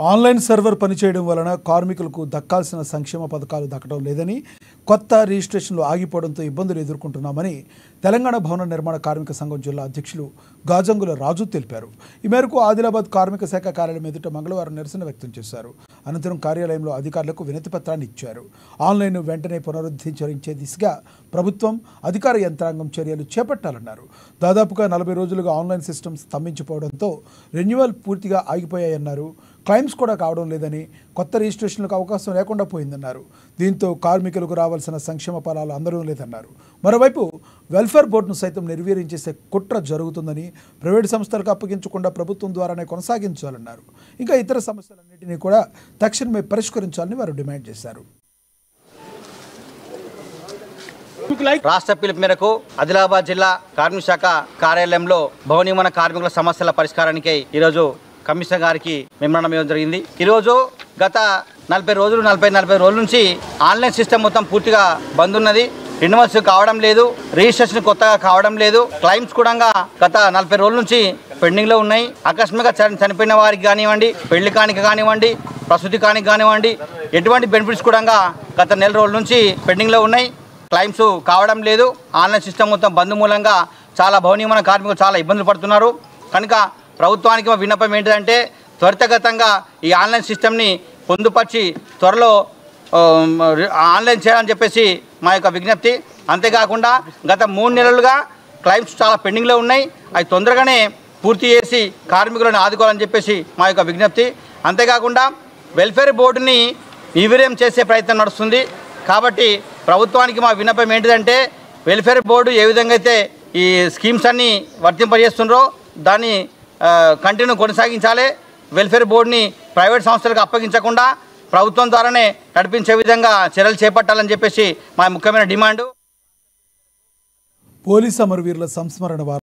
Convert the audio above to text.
Online server పనిచేయడం వలన కార్మికులకు దక్కాల్సిన సంక్షేమ పథకాలు దక్కడం లేదని కొత్త రిజిస్ట్రేషన్లు ఆగిపోవడంతో ఇబ్బందులు ఎదుర్కొంటున్నామని తెలంగాణ భవన నిర్మాణ కార్మిక సంఘం జిల్లా అధ్యక్షులు గాజంగుల రాజు తెలిపారు. ఈ మేరకు ఆదిలాబాద్ కార్మిక శాఖ కార్యాలయం ఎదుట మంగళవారం నిరసన వ్యక్తం చేశారు. అనంతరం కార్యాలయంలో అధికారులకు వినతి పత్రాన్ని ఇచ్చారు. ఆన్లైన్ వెంటనే పునరుద్ధరించే దిశగా ప్రభుత్వం అధికార యంత్రాంగం చర్యలు చేపట్టాలన్నారు. దాదాపుగా నలభై రోజులుగా ఆన్లైన్ సిస్టమ్ స్తంభించిపోవడంతో రెన్యువల్ పూర్తిగా ఆగిపోయాయన్నారు. క్లైమ్స్ కూడా కావడం లేదని కొత్త రిజిస్ట్రేషన్లకు అవకాశం లేకుండా పోయిందన్నారు. దీంతో కార్మికులకు రావాల్సిన సంక్షేమ ఫలాలు అందడం లేదన్నారు. మరోవైపు వెల్ఫేర్ బోర్డును సైతం నిర్వీర్యం చేసే కుట్ర జరుగుతుందని ప్రైవేటు సంస్థలకు అప్పగించకుండా ప్రభుత్వం ద్వారానే కొనసాగించాలన్నారు. ఇంకా ఇతర సమస్యలన్నింటినీ కూడా తక్షణమే పరిష్కరించాలని వారు డిమాండ్ చేశారు. రాష్ట్ర పిలుపు మేరకు ఆదిలాబాద్ జిల్లా కార్మిక శాఖ కార్యాలయంలో భవన కార్మికుల సమస్యల పరిష్కారానికి ఈరోజు కమిషనర్ గారికి మెమరణం ఇవ్వడం జరిగింది. ఈరోజు గత నలభై రోజులు నలభై నలభై రోజుల నుంచి ఆన్లైన్ సిస్టమ్ మొత్తం పూర్తిగా బంద్ ఉన్నది. రెన్యువల్స్ కావడం లేదు రిజిస్ట్రేషన్ కొత్తగా కావడం లేదు. క్లైమ్స్ కూడా గత నలభై రోజుల నుంచి పెండింగ్లో ఉన్నాయి. ఆకస్మిక చనిపోయిన వారికి కానివ్వండి పెళ్ళి కానికి కానివ్వండి ప్రసూతి కానికి కానివ్వండి ఎటువంటి బెనిఫిట్స్ కూడా గత నెల రోజుల నుంచి పెండింగ్లో ఉన్నాయి. క్లైమ్స్ కావడం లేదు. ఆన్లైన్ సిస్టమ్ మొత్తం బంద్ మూలంగా చాలా భవనీయమైన కార్మికులు చాలా ఇబ్బందులు పడుతున్నారు. కనుక ప్రభుత్వానికి మా విన్నపం ఏంటంటే త్వరితగతంగా ఈ ఆన్లైన్ సిస్టమ్ని పొందుపరిచి త్వరలో ఆన్లైన్ చేయాలని చెప్పేసి మా యొక్క విజ్ఞప్తి. అంతేకాకుండా గత మూడు నెలలుగా క్లైమ్స్ చాలా పెండింగ్లో ఉన్నాయి. అవి తొందరగానే పూర్తి చేసి కార్మికులను ఆదుకోవాలని చెప్పేసి మా యొక్క విజ్ఞప్తి. అంతేకాకుండా వెల్ఫేర్ బోర్డుని నిర్వీర్యం చేసే ప్రయత్నం నడుస్తుంది. కాబట్టి ప్రభుత్వానికి మా విన్నపం ఏంటిదంటే వెల్ఫేర్ బోర్డు ఏ విధంగా అయితే ఈ స్కీమ్స్ అన్నీ వర్తింపజేస్తుండ్రో దాన్ని కంటిన్యూ కొనసాగించాలి. వెల్ఫేర్ బోర్డుని ప్రైవేట్ సంస్థలకు అప్పగించకుండా ప్రభుత్వం ద్వారానే నడిపించే విధంగా చర్యలు చేపట్టాలని చెప్పేసి మా ముఖ్యమైన డిమాండ్. పోలీస్ అమరవీరుల సంస్మరణ